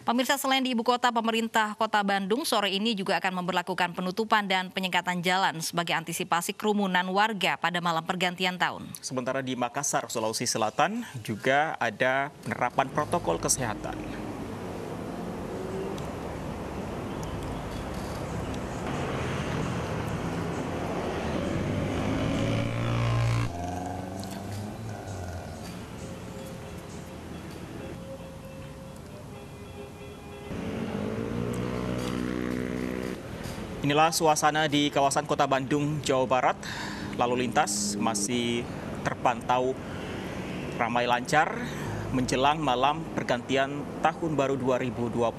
Pemirsa selain di ibu kota, pemerintah kota Bandung sore ini juga akan memperlakukan penutupan dan penyekatan jalan sebagai antisipasi kerumunan warga pada malam pergantian tahun. Sementara di Makassar, Sulawesi Selatan juga ada penerapan protokol kesehatan. Inilah suasana di kawasan Kota Bandung, Jawa Barat. Lalu lintas masih terpantau ramai lancar menjelang malam pergantian tahun baru 2021.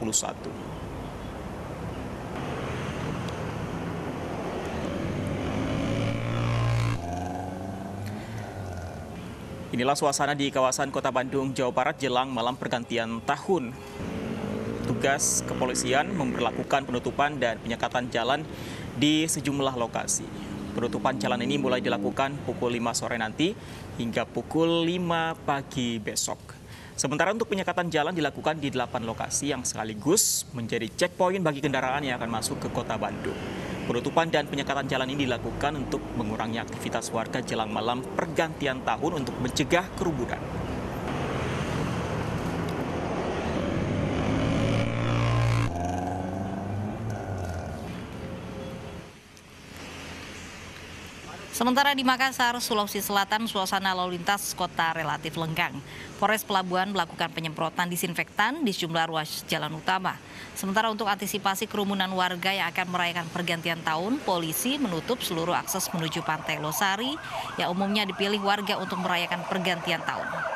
Inilah suasana di kawasan Kota Bandung, Jawa Barat jelang malam pergantian tahun petugas kepolisian memperlakukan penutupan dan penyekatan jalan di sejumlah lokasi. Penutupan jalan ini mulai dilakukan pukul 5 sore nanti hingga pukul 5 pagi besok. Sementara untuk penyekatan jalan dilakukan di 8 lokasi yang sekaligus menjadi checkpoint bagi kendaraan yang akan masuk ke kota Bandung. Penutupan dan penyekatan jalan ini dilakukan untuk mengurangi aktivitas warga jelang malam pergantian tahun untuk mencegah kerumunan. Sementara di Makassar, Sulawesi Selatan, suasana lalu lintas kota relatif lenggang. Polres Pelabuhan melakukan penyemprotan disinfektan di sejumlah ruas jalan utama. Sementara untuk antisipasi kerumunan warga yang akan merayakan pergantian tahun, polisi menutup seluruh akses menuju Pantai Losari yang umumnya dipilih warga untuk merayakan pergantian tahun.